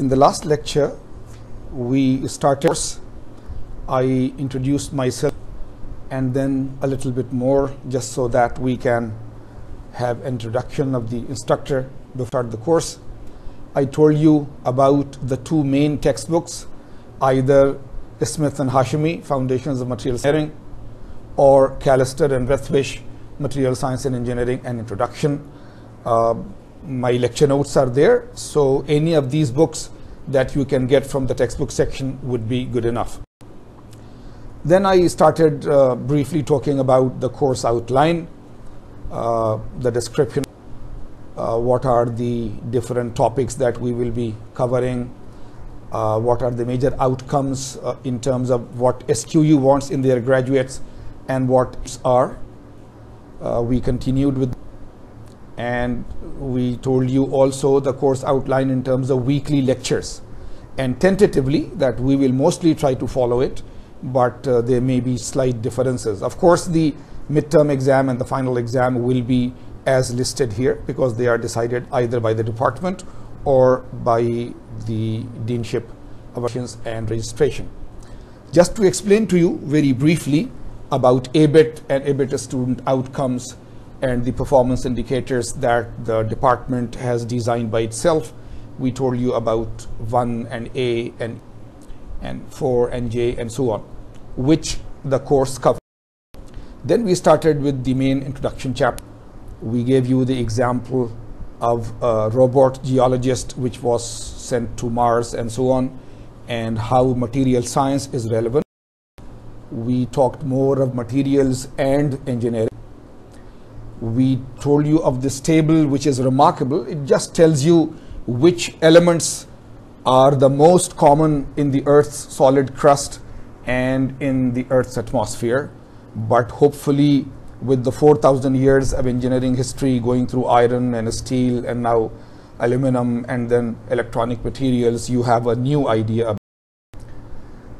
In the last lecture, we started. I introduced myself and then a little bit more just so that we can have introduction of the instructor before the course. I told you about the two main textbooks, either Smith and Hashemi, Foundations of Material Engineering, or Callister and Rethwisch, Material Science and Engineering and Introduction. Uh, my lecture notes are there, so any of these books that you can get from the textbook section would be good enough. Then I started uh, briefly talking about the course outline, uh, the description, uh, what are the different topics that we will be covering, uh, what are the major outcomes uh, in terms of what SQU wants in their graduates and what are. Uh, we continued with and we told you also the course outline in terms of weekly lectures. And tentatively that we will mostly try to follow it but uh, there may be slight differences. Of course the midterm exam and the final exam will be as listed here because they are decided either by the department or by the deanship admissions and registration. Just to explain to you very briefly about ABET and ABET student outcomes and the performance indicators that the department has designed by itself. We told you about 1 and A and, and 4 and J and so on, which the course covers. Then we started with the main introduction chapter. We gave you the example of a robot geologist which was sent to Mars and so on, and how material science is relevant. We talked more of materials and engineering we told you of this table which is remarkable. It just tells you which elements are the most common in the earth's solid crust and in the earth's atmosphere. But hopefully with the 4000 years of engineering history going through iron and steel and now aluminum and then electronic materials you have a new idea.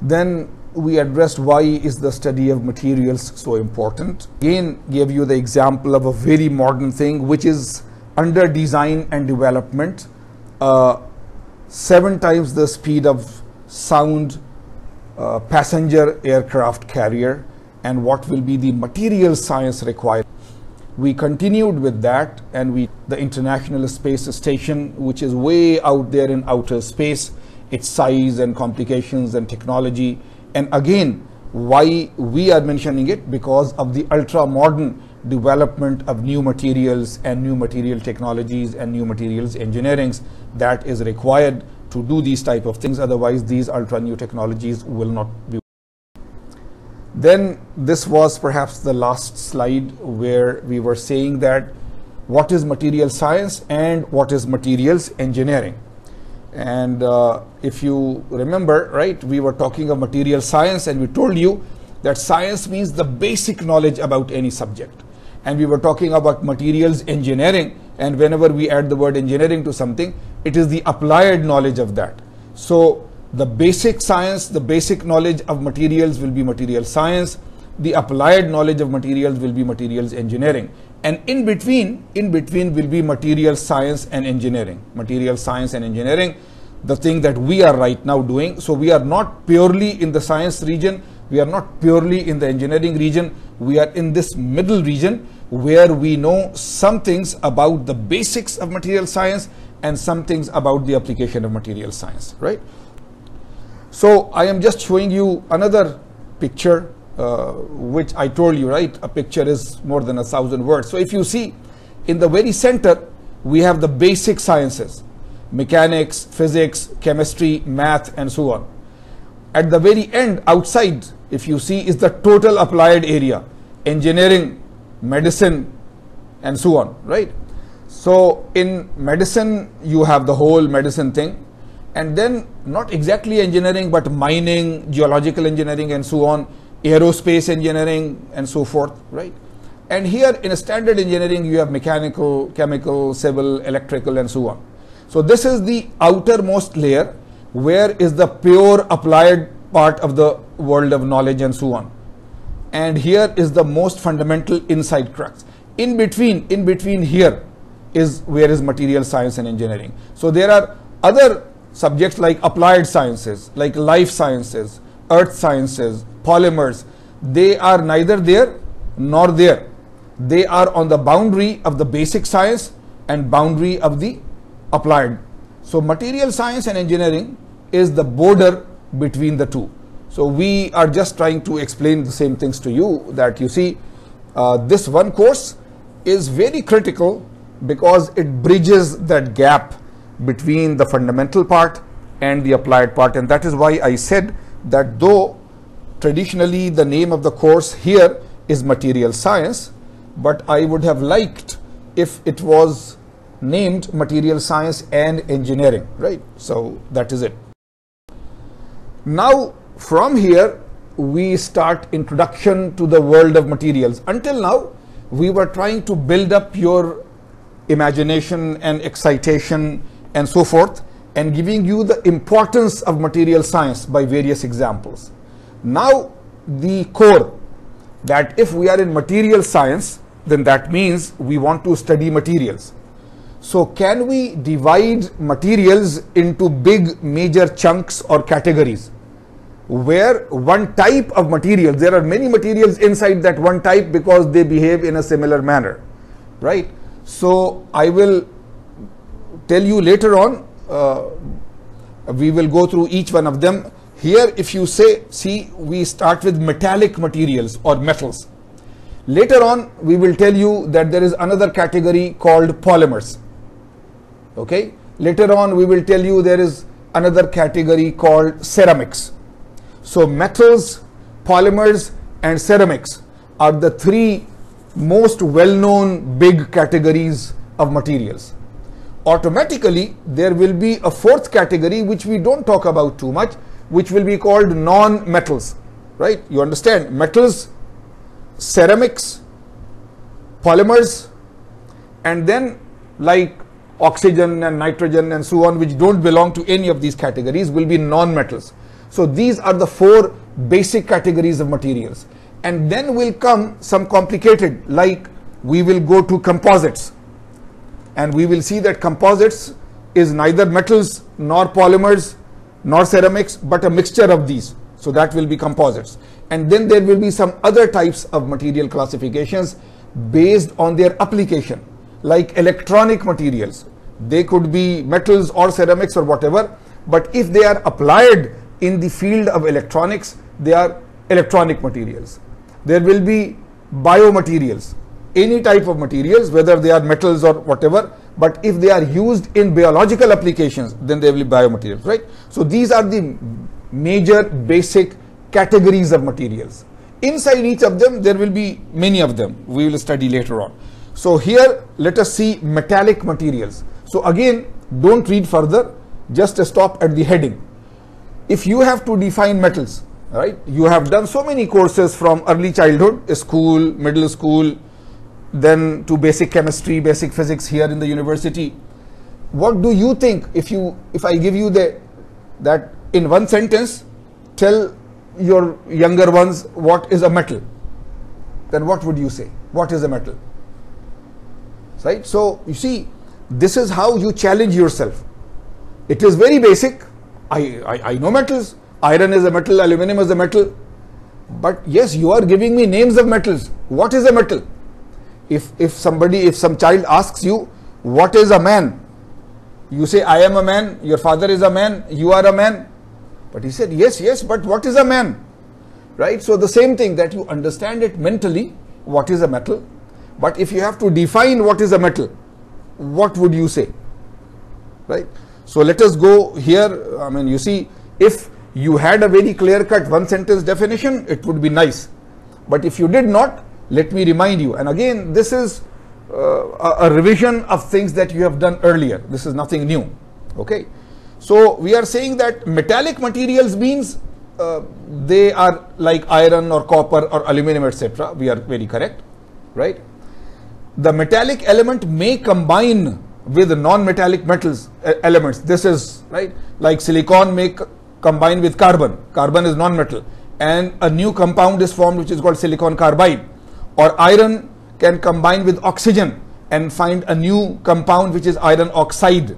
Then we addressed why is the study of materials so important. Again, gave you the example of a very modern thing which is under design and development, uh, seven times the speed of sound uh, passenger aircraft carrier and what will be the material science required. We continued with that and we the International Space Station which is way out there in outer space, its size and complications and technology and again, why we are mentioning it? Because of the ultra modern development of new materials and new material technologies and new materials engineerings that is required to do these type of things. Otherwise, these ultra new technologies will not be. Then this was perhaps the last slide where we were saying that what is material science and what is materials engineering. And uh, if you remember, right, we were talking of material science and we told you that science means the basic knowledge about any subject. And we were talking about materials engineering. And whenever we add the word engineering to something, it is the applied knowledge of that. So the basic science, the basic knowledge of materials will be material science. The applied knowledge of materials will be materials engineering and in between in between will be material science and engineering. Material science and engineering the thing that we are right now doing. So we are not purely in the science region. We are not purely in the engineering region. We are in this middle region where we know some things about the basics of material science and some things about the application of material science right? So i am just showing you another picture uh, which I told you, right? A picture is more than a thousand words. So if you see in the very center, we have the basic sciences, mechanics, physics, chemistry, math, and so on. At the very end, outside, if you see, is the total applied area, engineering, medicine, and so on, right? So in medicine, you have the whole medicine thing. And then not exactly engineering, but mining, geological engineering, and so on aerospace engineering and so forth, right? And here in a standard engineering, you have mechanical, chemical, civil, electrical, and so on. So this is the outermost layer where is the pure applied part of the world of knowledge and so on. And here is the most fundamental inside crux. In between, in between here is where is material science and engineering. So there are other subjects like applied sciences, like life sciences, earth sciences, polymers, they are neither there nor there. They are on the boundary of the basic science and boundary of the applied. So material science and engineering is the border between the two. So we are just trying to explain the same things to you that you see uh, this one course is very critical because it bridges that gap between the fundamental part and the applied part and that is why I said that though traditionally the name of the course here is material science but I would have liked if it was named material science and engineering right? So that is it. Now from here we start introduction to the world of materials. Until now we were trying to build up your imagination and excitation and so forth and giving you the importance of material science by various examples. Now the core that if we are in material science then that means we want to study materials. So can we divide materials into big major chunks or categories where one type of materials, there are many materials inside that one type because they behave in a similar manner, right? So I will tell you later on, uh, we will go through each one of them. Here, if you say, see, we start with metallic materials or metals. Later on, we will tell you that there is another category called polymers. Okay. Later on, we will tell you there is another category called ceramics. So metals, polymers, and ceramics are the three most well-known big categories of materials. Automatically, there will be a fourth category which we don't talk about too much, which will be called non-metals, right? You understand? Metals, ceramics, polymers, and then like oxygen and nitrogen and so on, which don't belong to any of these categories, will be non-metals. So these are the four basic categories of materials and then will come some complicated like we will go to composites and we will see that composites is neither metals nor polymers nor ceramics but a mixture of these. So that will be composites. And then there will be some other types of material classifications based on their application like electronic materials. They could be metals or ceramics or whatever but if they are applied in the field of electronics they are electronic materials. There will be biomaterials, any type of materials, whether they are metals or whatever, but if they are used in biological applications, then they will be biomaterials, right? So these are the major basic categories of materials. Inside each of them, there will be many of them. We will study later on. So here, let us see metallic materials. So again, don't read further, just stop at the heading. If you have to define metals, right? You have done so many courses from early childhood, school, middle school, then to basic chemistry, basic physics here in the university. What do you think if you if I give you the that in one sentence tell your younger ones what is a metal? Then what would you say? What is a metal? Right? So you see, this is how you challenge yourself. It is very basic. I, I, I know metals iron is a metal, aluminum is a metal. But yes, you are giving me names of metals. What is a metal? If, if somebody, if some child asks you, what is a man? You say, I am a man, your father is a man, you are a man. But he said, yes, yes, but what is a man? Right? So the same thing that you understand it mentally, what is a metal. But if you have to define what is a metal, what would you say? Right? So let us go here. I mean, you see, if you had a very clear cut one sentence definition, it would be nice. But if you did not, let me remind you. And again, this is uh, a, revision of things that you have done earlier. This is nothing new. Okay. So we are saying that metallic materials means uh, they are like iron or copper or aluminum, etc. We are very correct, right? The metallic element may combine with non-metallic metals uh, elements. This is right, like silicon may combine with carbon. Carbon is non-metal and a new compound is formed which is called silicon carbide or iron can combine with oxygen and find a new compound which is iron oxide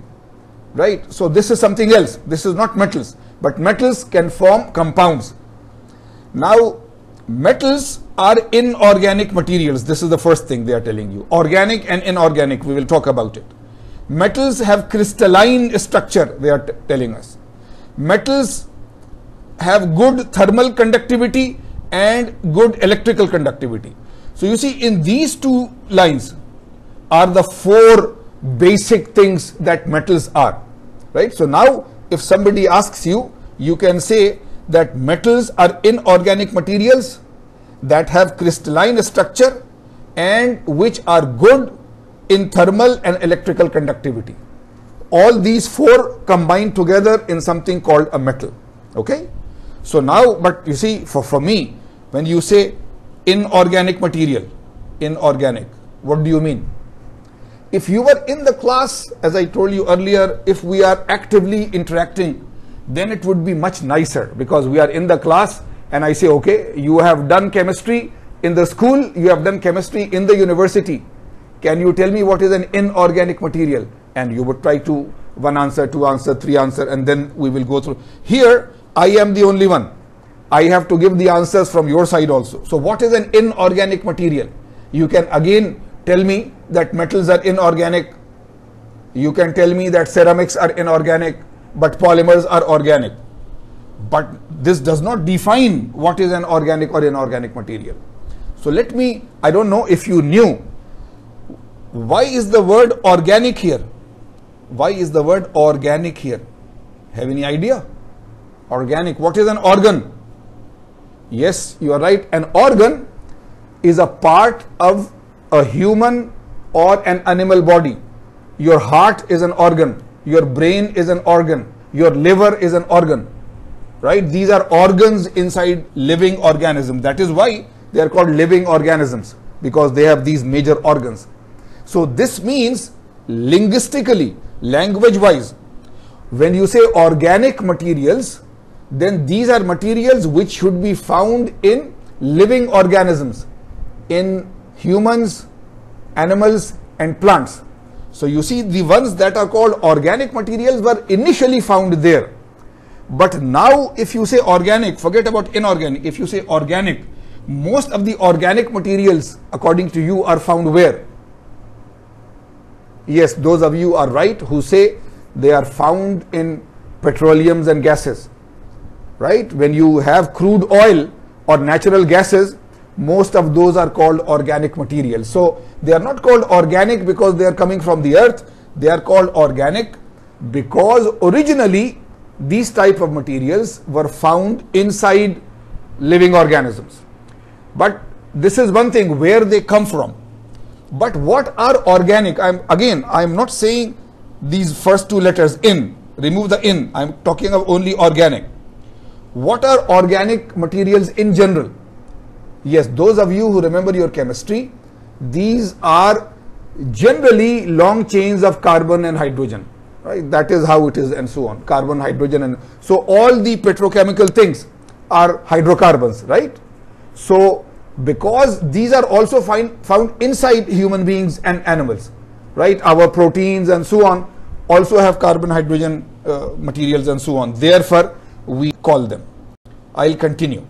right? So this is something else. This is not metals, but metals can form compounds. Now, metals are inorganic materials. This is the first thing they are telling you. Organic and inorganic, we will talk about it. Metals have crystalline structure, they are telling us. Metals have good thermal conductivity and good electrical conductivity. So you see in these two lines are the four basic things that metals are, right? So now if somebody asks you, you can say that metals are inorganic materials that have crystalline structure and which are good in thermal and electrical conductivity. All these four combine together in something called a metal. Okay? So now, but you see, for, for me, when you say inorganic material, inorganic, what do you mean? If you were in the class, as I told you earlier, if we are actively interacting, then it would be much nicer because we are in the class and I say, okay, you have done chemistry in the school, you have done chemistry in the university. Can you tell me what is an inorganic material? And you would try to one answer, two answer, three answer, and then we will go through. Here, I am the only one. I have to give the answers from your side also. So what is an inorganic material? You can again tell me that metals are inorganic. You can tell me that ceramics are inorganic, but polymers are organic. But this does not define what is an organic or inorganic material. So let me, I don't know if you knew, why is the word organic here? Why is the word organic here? Have any idea? Organic, what is an organ? Yes, you are right. An organ is a part of a human or an animal body. Your heart is an organ. Your brain is an organ. Your liver is an organ. Right? These are organs inside living organism. That is why they are called living organisms because they have these major organs. So this means linguistically, language wise, when you say organic materials, then these are materials which should be found in living organisms, in humans, animals, and plants. So you see, the ones that are called organic materials were initially found there. But now, if you say organic, forget about inorganic. If you say organic, most of the organic materials, according to you, are found where? Yes, those of you are right who say they are found in petroleums and gases. Right? When you have crude oil or natural gases, most of those are called organic materials. So they are not called organic because they are coming from the earth. They are called organic because originally these type of materials were found inside living organisms. But this is one thing where they come from. But what are organic? I'm again, I'm not saying these first two letters in, remove the in. I'm talking of only organic. What are organic materials in general? Yes, those of you who remember your chemistry, these are generally long chains of carbon and hydrogen. Right? That is how it is and so on. Carbon, hydrogen and so all the petrochemical things are hydrocarbons, right? So because these are also find, found inside human beings and animals, right? Our proteins and so on also have carbon, hydrogen uh, materials and so on. Therefore, we call them. I'll continue.